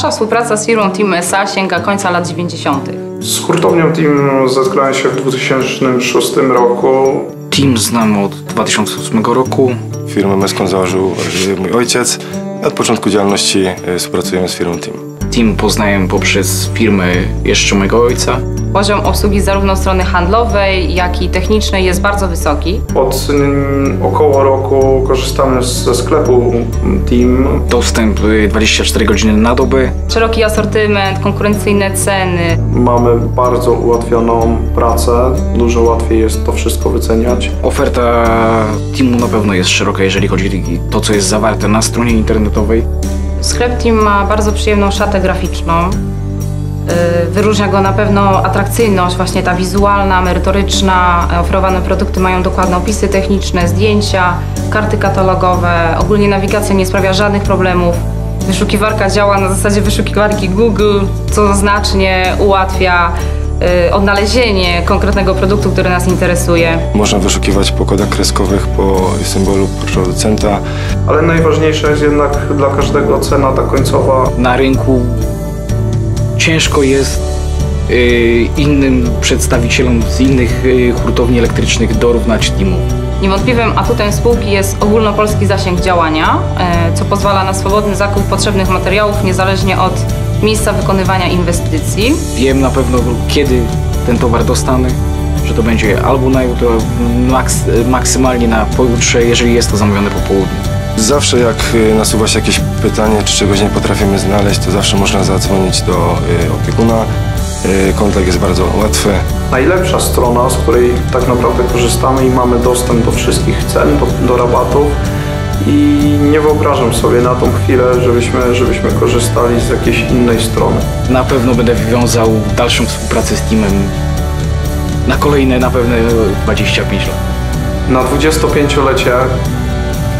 Nasza współpraca z firmą Team SA sięga końca lat 90. Z hurtownią Team zetknąłem się w 2006 roku. Team znam od 2008 roku. Firmę Meską założył e, mój ojciec. Od początku działalności e, współpracujemy z firmą Team. Team poznałem poprzez firmy jeszcze mojego ojca. Poziom obsługi zarówno strony handlowej, jak i technicznej jest bardzo wysoki. Od mm, około roku korzystamy ze sklepu Team. Dostęp y, 24 godziny na dobę. Szeroki asortyment, konkurencyjne ceny. Mamy bardzo ułatwioną pracę. Dużo łatwiej jest to wszystko wyceniać. Oferta Teamu na pewno jest szeroka, jeżeli chodzi o to, co jest zawarte na stronie internetowej. Sklep Team ma bardzo przyjemną szatę graficzną. Yy, Wyróżnia go na pewno atrakcyjność, właśnie ta wizualna, merytoryczna. Oferowane produkty mają dokładne opisy techniczne, zdjęcia, karty katalogowe. Ogólnie nawigacja nie sprawia żadnych problemów. Wyszukiwarka działa na zasadzie wyszukiwarki Google, co znacznie ułatwia yy, odnalezienie konkretnego produktu, który nas interesuje. Można wyszukiwać po kodach kreskowych, po symbolu producenta. Ale najważniejsza jest jednak dla każdego cena ta końcowa. Na rynku ciężko jest y, innym przedstawicielom z innych y, hurtowni elektrycznych dorównać Teamu. Niewątpliwym atutem spółki jest ogólnopolski zasięg działania, e, co pozwala na swobodny zakup potrzebnych materiałów niezależnie od miejsca wykonywania inwestycji. Wiem na pewno, kiedy ten towar dostanę, że to będzie albo na jutro, maks, maksymalnie na pojutrze, jeżeli jest to zamówione po południu. Zawsze jak e, nasuwa się jakieś pytanie, czy czegoś nie potrafimy znaleźć, to zawsze można zadzwonić do e, opiekuna. E, Kontakt jest bardzo łatwy. Najlepsza strona, z której tak naprawdę korzystamy i mamy dostęp do wszystkich cen, do, do rabatów. I nie wyobrażam sobie na tą chwilę, żebyśmy, żebyśmy korzystali z jakiejś innej strony. Na pewno będę wiązał dalszą współpracę z Teamem na kolejne na pewno 25 lat. Na 25-lecie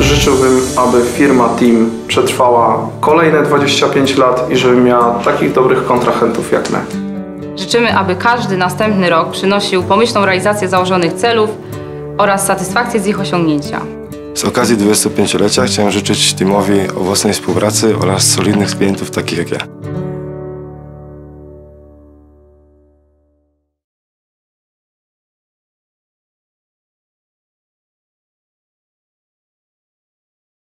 życzyłbym, aby firma Team przetrwała kolejne 25 lat i żeby miała takich dobrych kontrahentów jak my. Życzymy, aby każdy następny rok przynosił pomyślną realizację założonych celów oraz satysfakcję z ich osiągnięcia. Z okazji 25-lecia chciałem życzyć Teamowi owocnej współpracy oraz solidnych klientów takich jak ja.